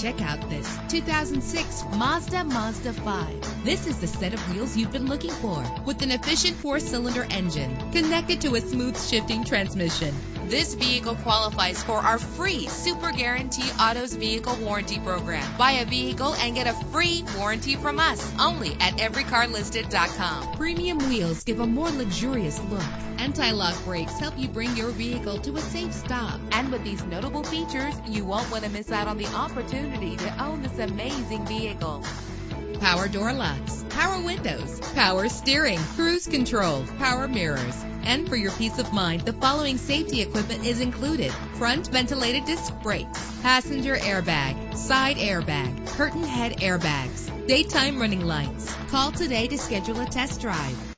Check out this 2006 Mazda Mazda 5. This is the set of wheels you've been looking for with an efficient four-cylinder engine connected to a smooth shifting transmission. This vehicle qualifies for our free Super Guarantee Autos Vehicle Warranty Program. Buy a vehicle and get a free warranty from us only at everycarlisted.com. Premium wheels give a more luxurious look. Anti-lock brakes help you bring your vehicle to a safe stop. And with these notable features, you won't want to miss out on the opportunity to own this amazing vehicle. Power door locks, power windows, power steering, cruise control, power mirrors. And for your peace of mind, the following safety equipment is included. Front ventilated disc brakes, passenger airbag, side airbag, curtain head airbags, daytime running lights. Call today to schedule a test drive.